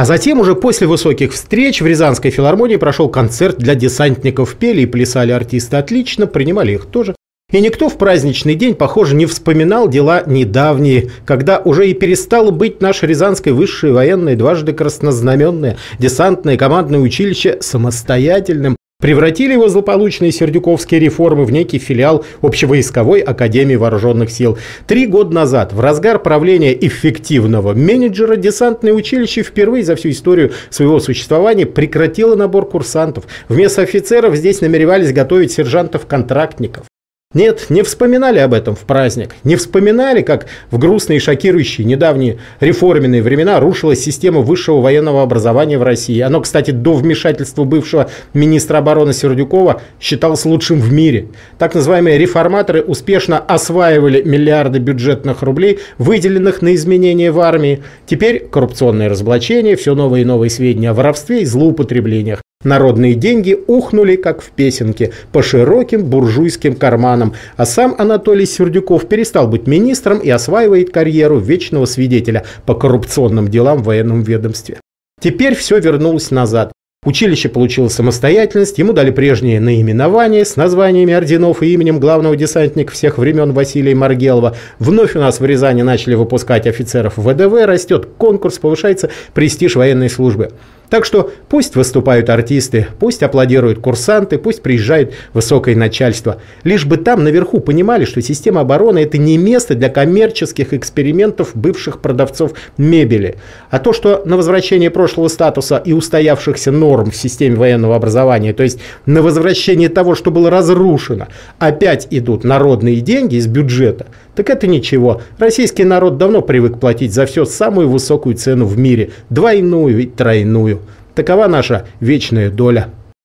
А затем уже после высоких встреч в Рязанской филармонии прошел концерт для десантников. Пели и плясали артисты отлично, принимали их тоже. И никто в праздничный день, похоже, не вспоминал дела недавние, когда уже и перестало быть наше Рязанское высшее военное дважды краснознаменное десантное командное училище самостоятельным, превратили его злополучные сердюковские реформы в некий филиал Общевойсковой Академии Вооруженных Сил. Три года назад, в разгар правления эффективного менеджера, десантное училище впервые за всю историю своего существования прекратило набор курсантов. Вместо офицеров здесь намеревались готовить сержантов-контрактников. Нет, не вспоминали об этом в праздник. Не вспоминали, как в грустные и шокирующие недавние реформенные времена рушилась система высшего военного образования в России. Оно, кстати, до вмешательства бывшего министра обороны Сердюкова считалось лучшим в мире. Так называемые реформаторы успешно осваивали миллиарды бюджетных рублей, выделенных на изменения в армии. Теперь коррупционное разоблачение, все новые и новые сведения о воровстве и злоупотреблениях. Народные деньги ухнули, как в песенке, по широким буржуйским карманам, а сам Анатолий Сердюков перестал быть министром и осваивает карьеру вечного свидетеля по коррупционным делам в военном ведомстве. Теперь все вернулось назад. Училище получило самостоятельность, ему дали прежние наименования с названиями орденов и именем главного десантника всех времен Василия Маргелова. Вновь у нас в Рязани начали выпускать офицеров ВДВ, растет конкурс, повышается престиж военной службы. Так что пусть выступают артисты, пусть аплодируют курсанты, пусть приезжает высокое начальство. Лишь бы там наверху понимали, что система обороны – это не место для коммерческих экспериментов бывших продавцов мебели. А то, что на возвращение прошлого статуса и устоявшихся норм в системе военного образования, то есть на возвращение того, что было разрушено, опять идут народные деньги из бюджета, так это ничего. Российский народ давно привык платить за все самую высокую цену в мире, двойную и тройную. Такова наша вечная доля.